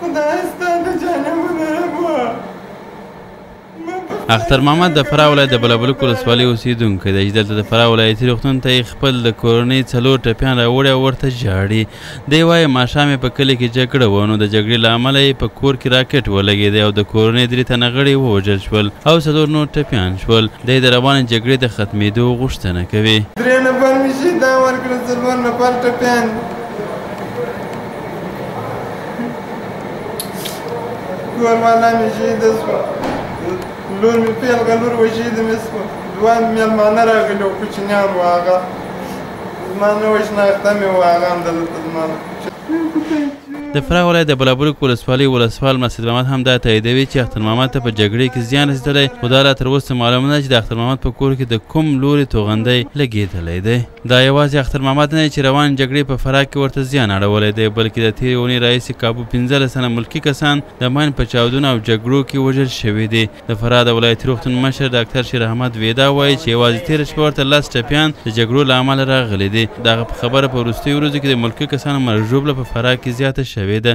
خدای ستا د جانمونه ربه اختر محمد د فراه ولایت د بلبلک ولسوالۍ اوسېدونکی دی چې دلته د فراه ولایتي روغتون ته یې خپل د کورنۍ څلور ټپیان راوړي او ورته ژاړي دی وایي ماښام یې په کلي کې جګړه وه نو د جګړې له امله یې په کور کې راکټ ولګېدی او د کورنۍ درې تنه غړي ووژل شول او څلور نور ټپیان شول دی د روانې جګړې د ختمېدو غوښتنه کوي درې نفر مې شهیدان ورکړل څلور نفر ټپیان کور والا مې شهیده شوه لور مې پیلګه لور وشهیده مې شوه دوه مېلمانه راغلي وو کوچنیان وو هغه زما نوی شناخته مې وو هغه همدلته زما د فراه ولایت د بلابلوک ولسوالۍ ولسوال مسجد محمد هم دا تاییدوي چې اختر محمد ته په جګړې کې زیان رسېدلی خو دا لا تر اوسه معلومه نه ده چې د اختر محمد په کور کې د کوم لوري توغندی لګېدلی دی دا یوازې اختر محمد نه دی چې روانې جګړې په فراه کې ورته زیان اړولی دی، بلکې د تېرې اونۍ راهیسې کابو پنځلس تنه ملکي کسان د ماین په چاودنو او جګړو کې وژل شوي دي. د فراه د ولایتي روغتون مشر ډاکتر شیر احمد وېدا وايي چې یوازې تېره شپه ورته لس ټپیان د جګړو له امله راغلي دي. د هغه په خبره په وروستیو ورځو کې د ملکي کسانو مرګ ژوبله په فراه کې زیاته شوې ده.